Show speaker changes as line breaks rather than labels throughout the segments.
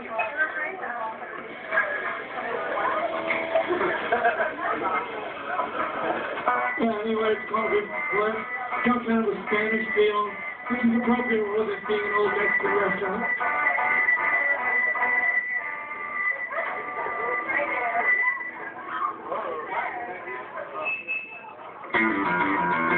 yeah, anyway, it's called Good Sport. It comes out of the Spanish feel, This is appropriate with it being an old Mexican restaurant. Thank you.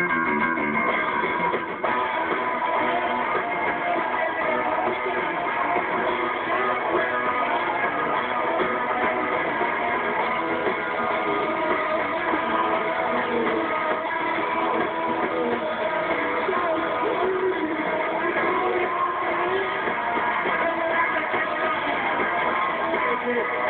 minutes.